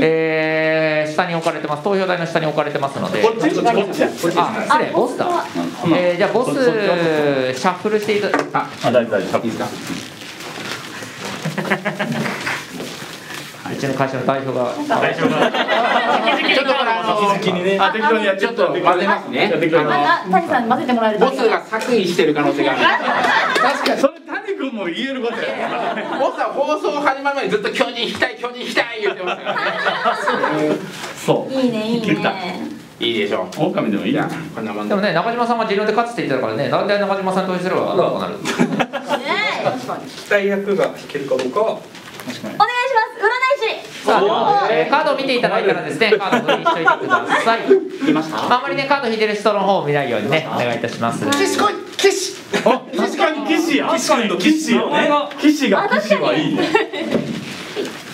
えー下に置かれてます。投票台の下に置かれてますので。こっち？こっち？こっちあ失礼。ボスだ、えーじゃあボスシャッフルしていたあ。あ大丈夫大丈夫。いいですか？うちの会社の代表が。大丈夫だちょっとこれあの気にねあ適当にやっちょっと混ぜますね。あ、タキさんに混ぜてもらえると。ボスが作為してる可能性がある。確かに君も言えることや。ボスは放送始まる前にずっと巨人引きたい巨人引きたい言ってましたから。ねそう。いいね、いいね。いいでしょう。狼でもいいやこんなもんで。もね中島さんが自分で勝つって言ってたからねなんで中島さんに投票すればどうなる？ねえ、確かに。期待役が引けるかどうか。は確かに。お願いします。占い師。さあでは、えーカードを見ていただいたらですね カードを振りしといてください。いました。あんまりねカード引いてる人の方を見ないようにねお願いいたします岸来い岸確かに岸や確かに。岸よね。岸が岸はいいね。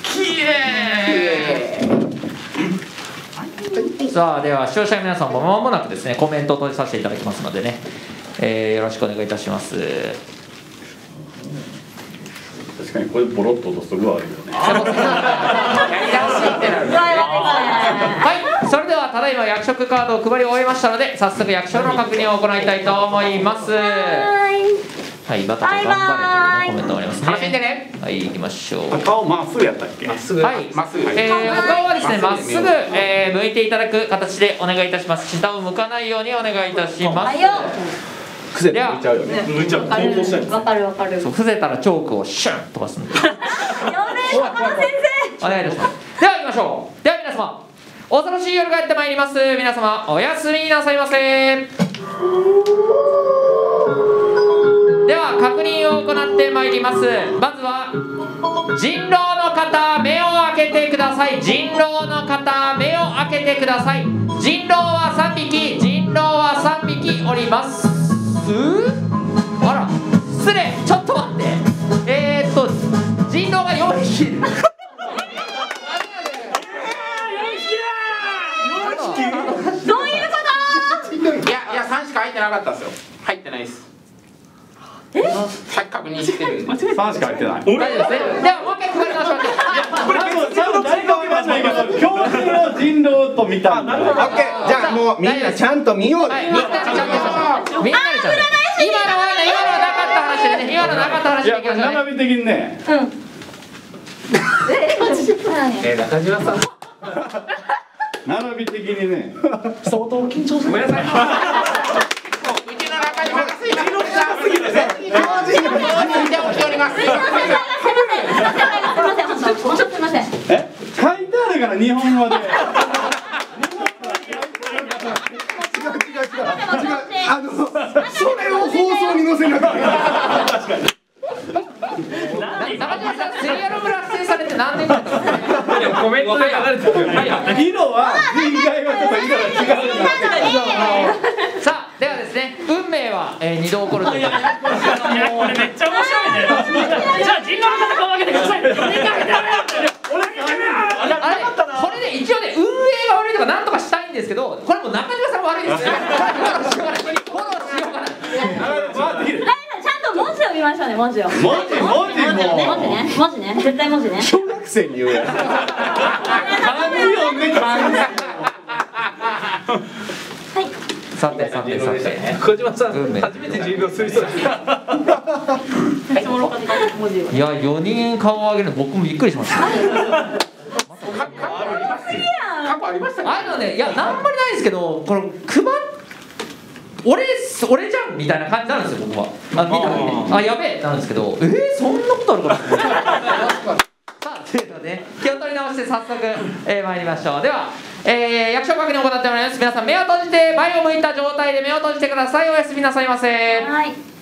きれい。さあでは視聴者の皆さんも間もなくですねコメントを閉じさせていただきますのでね、えーよろしくお願いいたします。確かにこれボロッと落とすと具合あるよねやり直しってなるはい、それではただいま役職カードを配り終えましたので早速役所の確認を行いたいと思います。ははい、バタコ頑張れというコメントがありますね。楽しんでねはい、行きましょう。顔まっすぐやったっけ？まっすぐ。はい、まっすぐ。えー、お顔はですね、ままっすぐえー向いていただく形でお願いいたします。下を向かないようにお願いいたします。はいよ。癖で向いちゃうよね。向いちゃうわかる。わかるわかる。そう、伏せたらチョークをシュン飛ばすんで。やべえ、先お願いいたします。では行きましょう。では皆様、恐ろしい夜がやってまいります。皆様、おやすみなさいませ。では確認を行ってまいります。まずは人狼の方目を開けてください人狼の方目を開けてください人狼は3匹人狼は3匹おりますあら失礼ちょっと待ってえー、っと人狼が4匹いる生。どういうこいやいや3しか入ってなかったですよ。入ってないです。さっき確認してるんで。3しか入ってない。大丈夫です。ねではもう一回配り直しましょうこれ多分多分誰かわかんないけど教授の人狼と見たんだ。オッケー。じゃあもうみんなちゃんと見ようはい、みんなでちゃんとみんなでちゃんと今のはね今のはなかった話でね。今のなかった話でいきましょうね並び的にねと。うん。えー中島さん並び的にね。相当緊張する。ごめんなさい。うちの中島が水中さ。すぎてね同時に起きておりますすいません、すいません、すいません、すいません、本当すいません。え書いてあるから日本語で違う違う違うあのそれを放送に載せなん。スリアルブラ出演されて何年コメントで流れてる色は人外はちょっと色が違う。なさあではですね運命は、え度起こるという。これめっちゃ面白いね。じゃあ人狼の方顔上げてください。4人かけてあれこれで一応ね運営が悪いとかなんとかしたいんですけどこれもう中島さんが悪いですね。フォローしようがない。フォローしようがなちゃんと文字を見ましょうね、文字を。文字文字も。文字ね、文字ね、絶対文字ね。小学生に言うやつ漢字読んで漢字さてさてさて。小島さん初めて10秒する人。ですいや4人顔を上げるの僕もびっくりしました。過去ありましたかああいうのねいやなんもりないですけどこの配っ俺俺じゃんみたいな感じなんですよ僕は。あ見たらね。あやべえなんですけどえー、そんとあるからさあというので、気を取り直して早速、えー、参りましょう。では、えー、役所確認を行ってもらいます。皆さん目を閉じて前を向いた状態で目を閉じてください。おやすみなさいませ。はい。